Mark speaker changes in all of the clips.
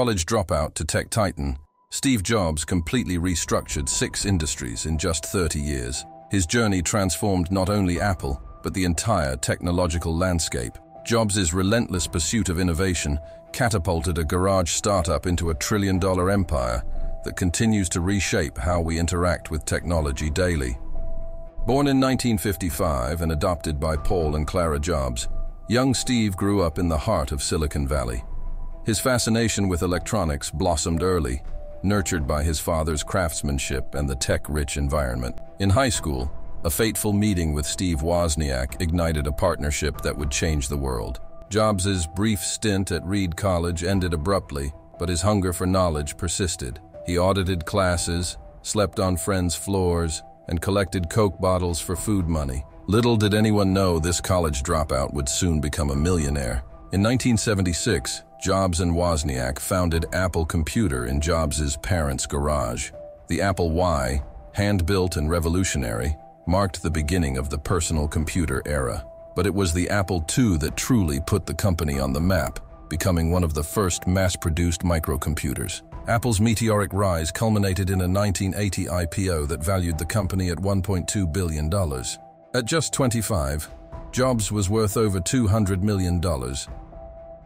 Speaker 1: college dropout to tech titan, Steve Jobs completely restructured six industries in just 30 years. His journey transformed not only Apple, but the entire technological landscape. Jobs' relentless pursuit of innovation catapulted a garage startup into a trillion-dollar empire that continues to reshape how we interact with technology daily. Born in 1955 and adopted by Paul and Clara Jobs, young Steve grew up in the heart of Silicon Valley. His fascination with electronics blossomed early, nurtured by his father's craftsmanship and the tech-rich environment. In high school, a fateful meeting with Steve Wozniak ignited a partnership that would change the world. Jobs's brief stint at Reed College ended abruptly, but his hunger for knowledge persisted. He audited classes, slept on friends' floors, and collected Coke bottles for food money. Little did anyone know this college dropout would soon become a millionaire. In 1976, Jobs and Wozniak founded Apple Computer in Jobs' parents' garage. The Apple I, hand-built and revolutionary, marked the beginning of the personal computer era. But it was the Apple II that truly put the company on the map, becoming one of the first mass-produced microcomputers. Apple's meteoric rise culminated in a 1980 IPO that valued the company at $1.2 billion. At just 25, Jobs was worth over $200 million,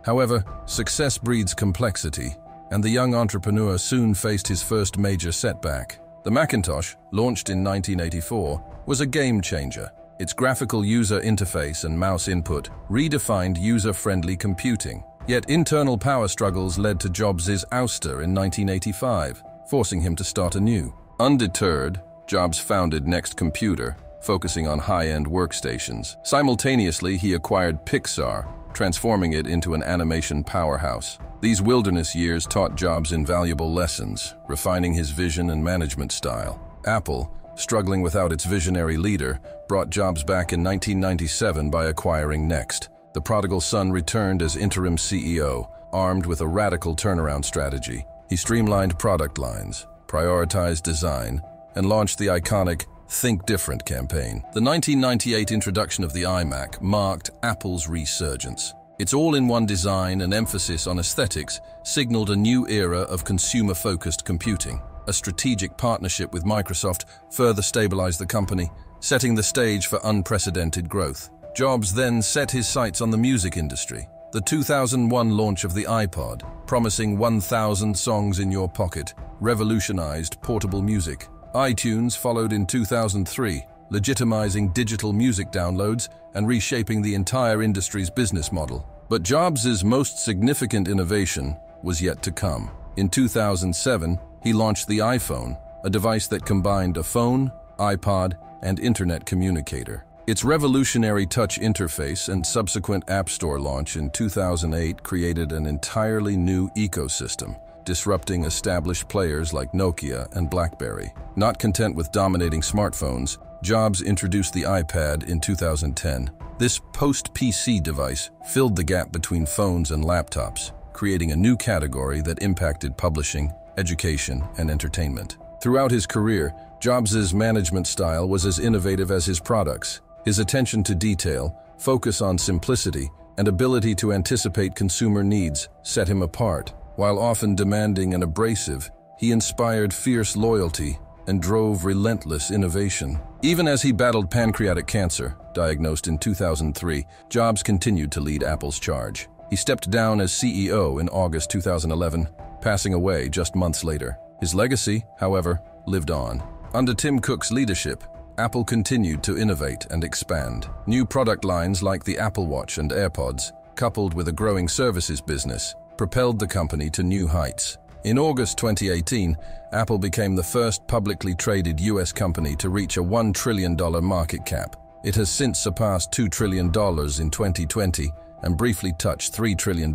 Speaker 1: However, success breeds complexity, and the young entrepreneur soon faced his first major setback. The Macintosh, launched in 1984, was a game changer. Its graphical user interface and mouse input redefined user-friendly computing. Yet internal power struggles led to Jobs' ouster in 1985, forcing him to start anew. Undeterred, Jobs founded Next Computer, focusing on high-end workstations. Simultaneously, he acquired Pixar, transforming it into an animation powerhouse. These wilderness years taught Jobs invaluable lessons, refining his vision and management style. Apple, struggling without its visionary leader, brought Jobs back in 1997 by acquiring Next. The prodigal son returned as interim CEO, armed with a radical turnaround strategy. He streamlined product lines, prioritized design, and launched the iconic Think Different campaign. The 1998 introduction of the iMac marked Apple's resurgence. Its all-in-one design and emphasis on aesthetics signaled a new era of consumer-focused computing. A strategic partnership with Microsoft further stabilized the company, setting the stage for unprecedented growth. Jobs then set his sights on the music industry. The 2001 launch of the iPod, promising 1,000 songs in your pocket, revolutionized portable music iTunes followed in 2003, legitimizing digital music downloads and reshaping the entire industry's business model. But Jobs' most significant innovation was yet to come. In 2007, he launched the iPhone, a device that combined a phone, iPod, and internet communicator. Its revolutionary touch interface and subsequent App Store launch in 2008 created an entirely new ecosystem, disrupting established players like Nokia and BlackBerry. Not content with dominating smartphones, Jobs introduced the iPad in 2010. This post-PC device filled the gap between phones and laptops, creating a new category that impacted publishing, education, and entertainment. Throughout his career, Jobs' management style was as innovative as his products. His attention to detail, focus on simplicity, and ability to anticipate consumer needs set him apart. While often demanding and abrasive, he inspired fierce loyalty and drove relentless innovation. Even as he battled pancreatic cancer, diagnosed in 2003, Jobs continued to lead Apple's charge. He stepped down as CEO in August 2011, passing away just months later. His legacy, however, lived on. Under Tim Cook's leadership, Apple continued to innovate and expand. New product lines like the Apple Watch and AirPods, coupled with a growing services business, propelled the company to new heights. In August 2018, Apple became the first publicly traded US company to reach a $1 trillion market cap. It has since surpassed $2 trillion in 2020 and briefly touched $3 trillion in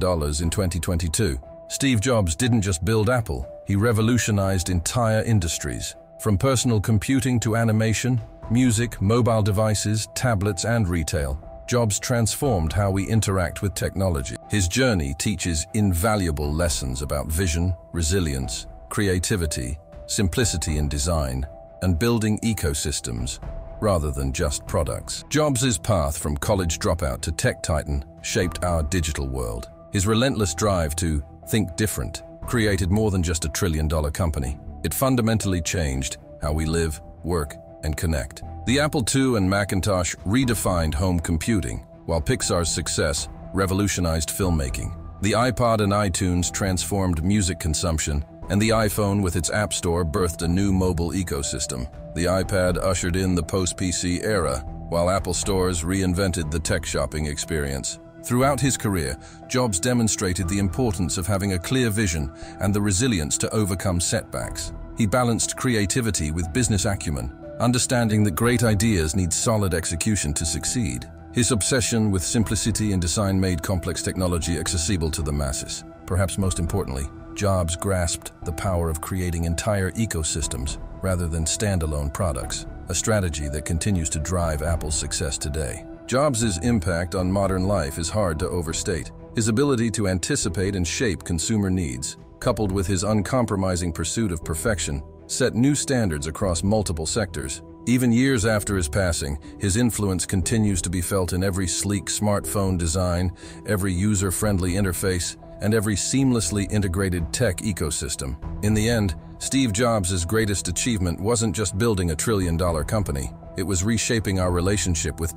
Speaker 1: 2022. Steve Jobs didn't just build Apple, he revolutionized entire industries. From personal computing to animation, music, mobile devices, tablets, and retail, Jobs transformed how we interact with technology. His journey teaches invaluable lessons about vision, resilience, creativity, simplicity in design, and building ecosystems rather than just products. Jobs' path from college dropout to tech titan shaped our digital world. His relentless drive to think different created more than just a trillion-dollar company. It fundamentally changed how we live, work, and connect. The Apple II and Macintosh redefined home computing, while Pixar's success revolutionized filmmaking. The iPod and iTunes transformed music consumption, and the iPhone with its App Store birthed a new mobile ecosystem. The iPad ushered in the post-PC era, while Apple stores reinvented the tech shopping experience. Throughout his career, Jobs demonstrated the importance of having a clear vision and the resilience to overcome setbacks. He balanced creativity with business acumen, understanding that great ideas need solid execution to succeed. His obsession with simplicity and design made complex technology accessible to the masses. Perhaps most importantly, Jobs grasped the power of creating entire ecosystems rather than standalone products, a strategy that continues to drive Apple's success today. Jobs' impact on modern life is hard to overstate. His ability to anticipate and shape consumer needs, coupled with his uncompromising pursuit of perfection, set new standards across multiple sectors. Even years after his passing, his influence continues to be felt in every sleek smartphone design, every user-friendly interface, and every seamlessly integrated tech ecosystem. In the end, Steve Jobs' greatest achievement wasn't just building a trillion-dollar company. It was reshaping our relationship with